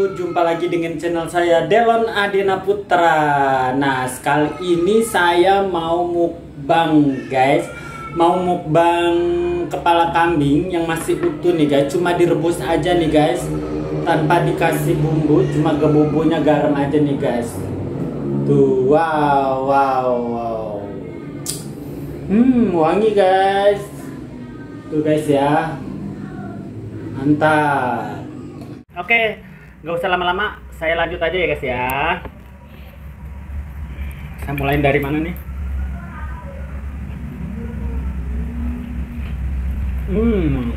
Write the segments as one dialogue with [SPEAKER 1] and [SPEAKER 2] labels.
[SPEAKER 1] Jumpa lagi dengan channel saya Delon Adena Putra. Nah sekali ini saya mau mukbang guys. Mau mukbang kepala kambing yang masih utuh nih guys. Cuma direbus aja nih guys. Tanpa dikasih bumbu Cuma ke bumbunya garam aja nih guys. Tuh wow wow wow. Hmm wangi guys. Tuh guys ya. Mantap. Oke, nggak usah lama-lama. Saya lanjut aja ya guys ya. Saya mulai dari mana nih? Hmm.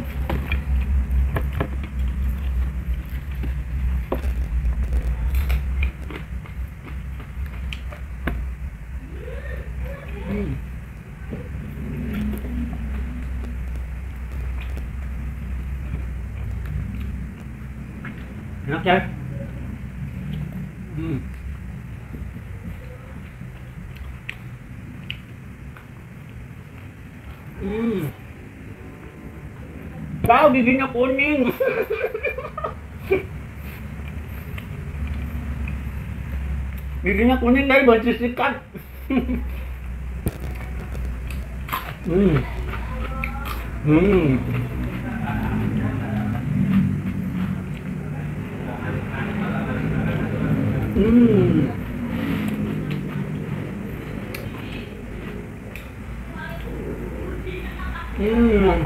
[SPEAKER 1] Enak ya? Hmm. Hmm. Tahu giginya kuning. giginya kuning dari banci sikat. hmm. Hmm. Hmm. Hmm.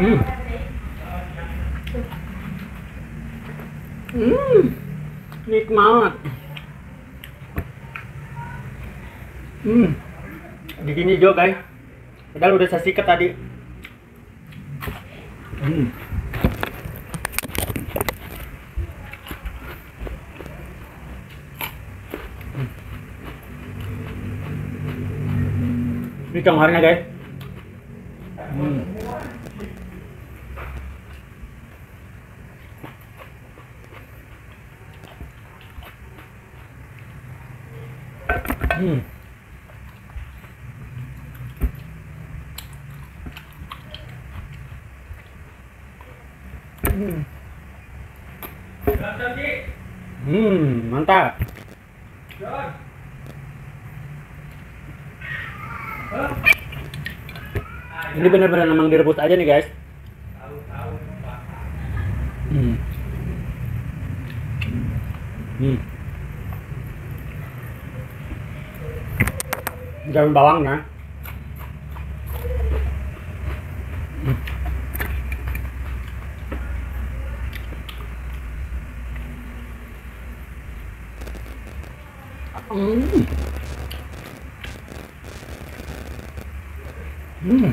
[SPEAKER 1] Hmm. Hmm. Nikmat. Hmm. Di sini juga guys. Padahal udah saya sikat tadi. Hmm. Ini congornya guys. Hmm. Hmm. Hmm. Hmm, mantap. Ini benar-benar memang direbus aja nih guys. Hmm. Hmm. Daun bawangnya. Hmm. Hmm. Hmm.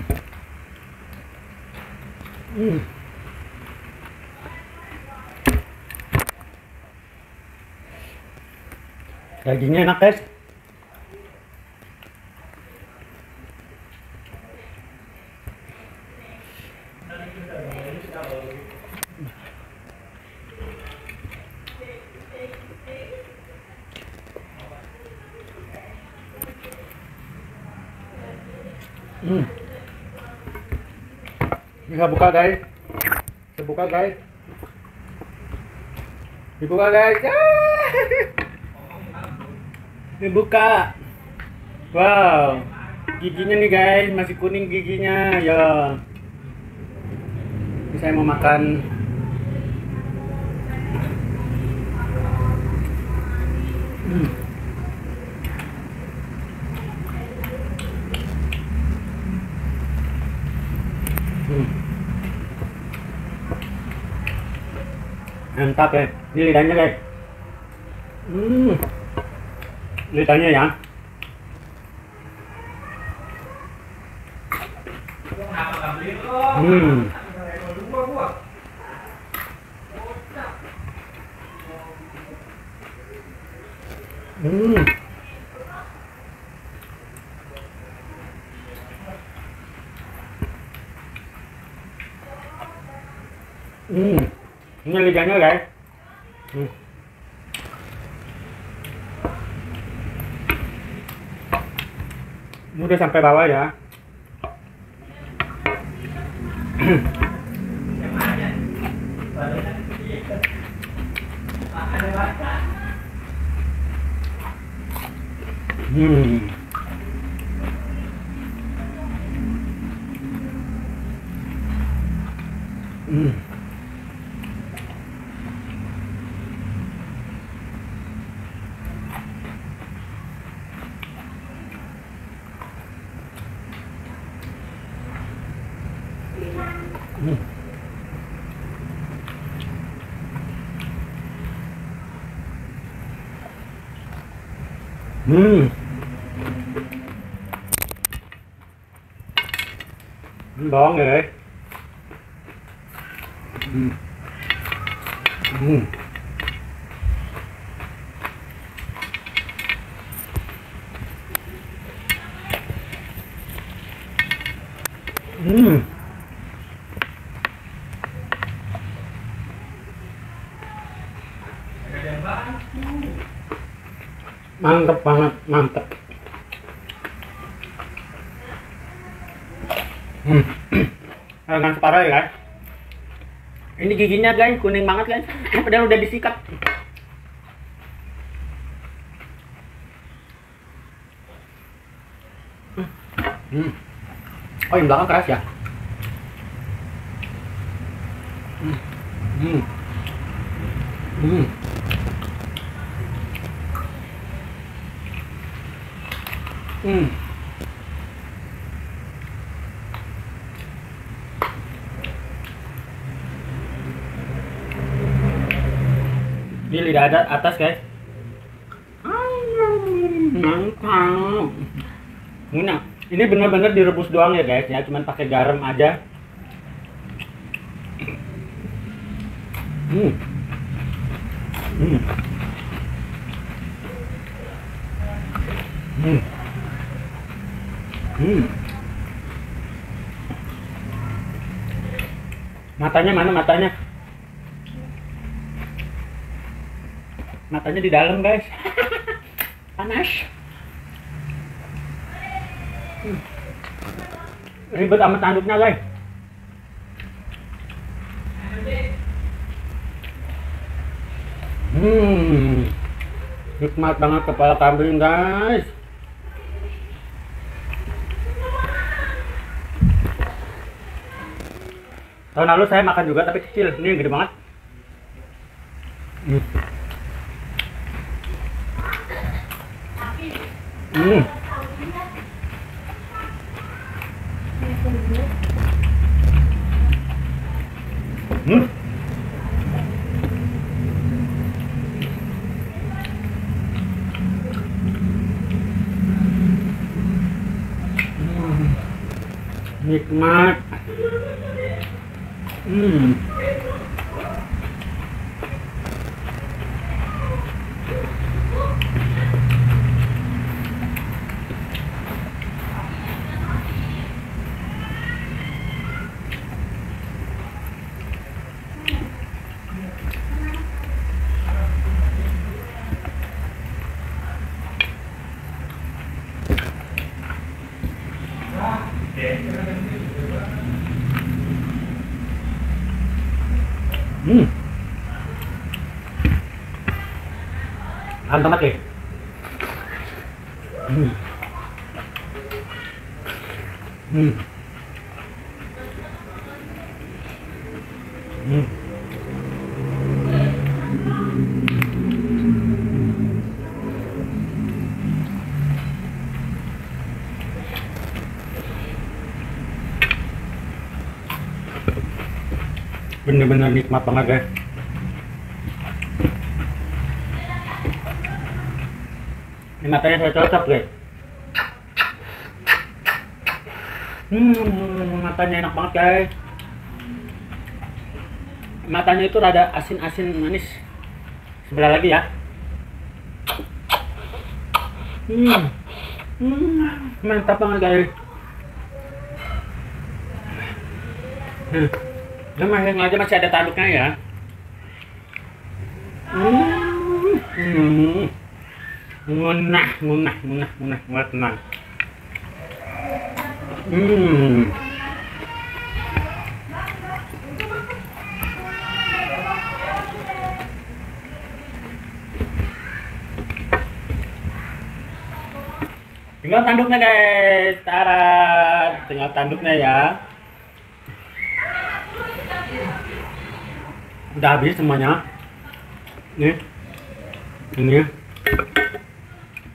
[SPEAKER 1] Dagingnya enak guys. Bisa buka guys. Bisa buka guys. Dibuka guys. Dibuka. Wow. Giginya nih guys, masih kuning giginya. Ya. Ini saya mau makan. Hmm. Mantap ya. Ini lidahnya guys. Hmm. Lidahnya ya. Hmm. Hmm. Hmm. Ini lidahnya guys. Hmm. Ini udah sampai bawah ya. Hmm. Hmm. Hmm. Bawang ya guys. Hmm. Hmm. Mantep banget, mantep. Hmm. Jangan separuh ya guys. Ini giginya guys, kuning banget guys. Padahal udah disikat. Hmm. Oh, yang belakang keras ya? Hmm. Hmm. Hmm. Hmm. Ini lidah ada atas guys. Mantap. Ini benar-benar direbus doang ya guys ya, cuman pakai garam aja. Hmm. Hmm. Hmm. Hmm. Matanya mana matanya? Matanya di dalam, guys. Panas. Hmm. Ribet amat tanduknya, guys. Hmm. Nikmat banget kepala kambing, guys. Tahun lalu saya makan juga tapi kecil. Ini yang gede banget. Hmm. Hmm. Hmm. Nikmat. Hmm. Hmm. Mantap banget ya. Hmm. Hmm. Hmm. Bener-bener nikmat banget guys. Ini matanya saya cocok guys. Hmm, matanya enak banget guys. Matanya itu rada asin-asin manis. Sebelah lagi ya. Hmm, hmm mantap banget guys. Hmm. Dan masih aja masih ada tanduknya ya. Hmm. Hmm. munah, munah, munah, ngunah, tenang. Hmm. Tinggal tanduknya guys, tarat. Tinggal tanduknya ya. Udah habis semuanya. Nih. Ini.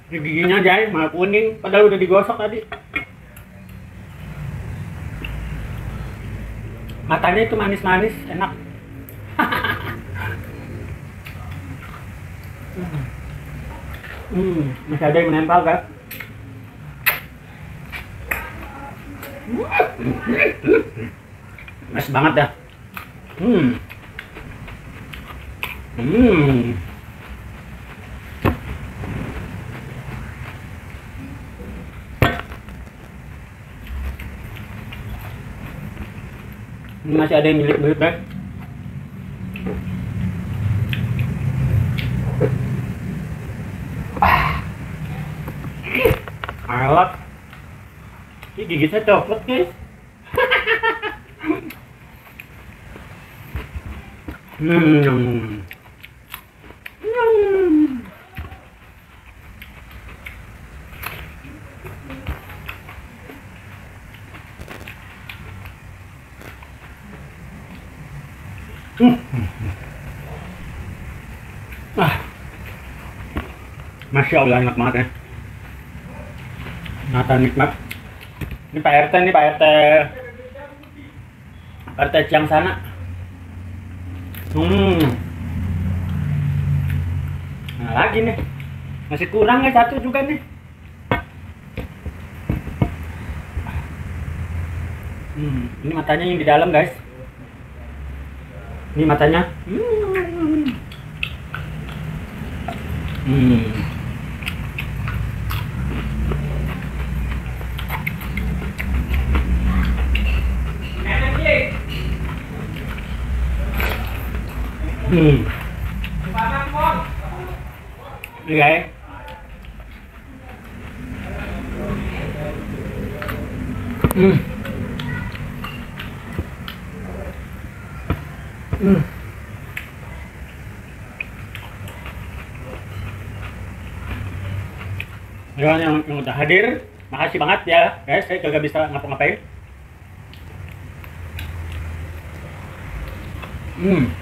[SPEAKER 1] Ini giginya aja malah kuning. Padahal udah digosok tadi. Matanya itu manis-manis enak. Hmm, masih ada yang menempel kan Mas banget ya hmm hmm Ini masih ada yang milik-milik guys. Alat. Ini gigi saya copot guys. Hmm. Masya Allah enak banget ya. Nata nikmat. Ini Pak RT nih Pak RT. Pak RT yang sana. Hmm. Nah lagi nih. Masih kurang ya satu juga nih. Hmm, ini matanya yang di dalam guys. Ini matanya. Hmm. Hmm. Hmm. Ini guys. Hmm. Hmm. Ya, yang, yang udah hadir, makasih banget ya guys, saya kagak bisa ngapa-ngapain. Hmm. Hmm.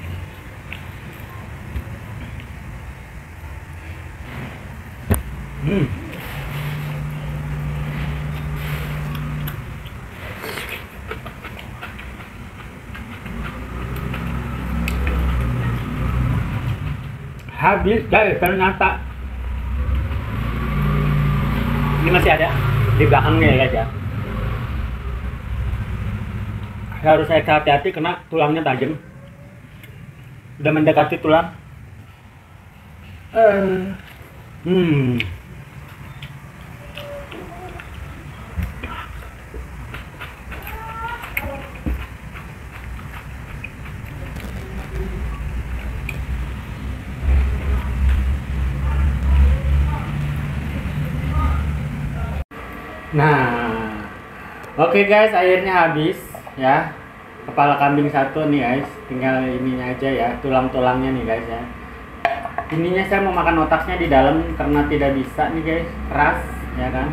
[SPEAKER 1] Habis guys, ternyata ini masih ada di belakangnya ya guys ya. Harus saya hati-hati karena tulangnya tajam. Udah mendekati tulang. Eh, Hmm. Nah, oke guys, airnya habis ya. Kepala kambing satu nih guys, tinggal ininya aja ya, tulang-tulangnya nih guys ya. Ininya saya mau makan otaknya di dalam karena tidak bisa nih guys, keras ya kan.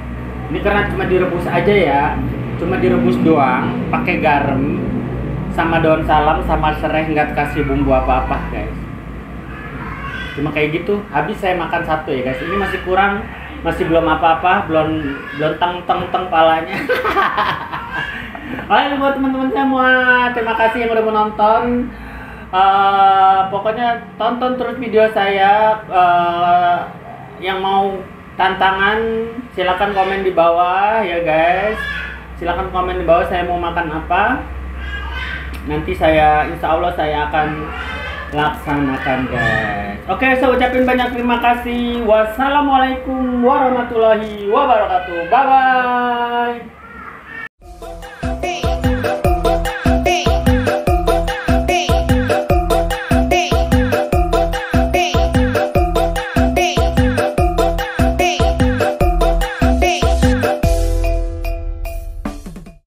[SPEAKER 1] Ini karena cuma direbus aja ya, cuma direbus doang, pakai garam sama daun salam sama serai nggak kasih bumbu apa-apa guys. Cuma kayak gitu, habis saya makan satu ya guys. Ini masih kurang masih belum apa-apa, belum belum teng teng teng palanya. Oke buat teman-teman semua, terima kasih yang udah menonton. Uh, pokoknya tonton terus video saya. Uh, yang mau tantangan silakan komen di bawah ya guys. Silakan komen di bawah saya mau makan apa. Nanti saya insya Allah saya akan laksanakan guys. Oke saya ucapin banyak terima kasih. Wassalamualaikum warahmatullahi wabarakatuh. Bye bye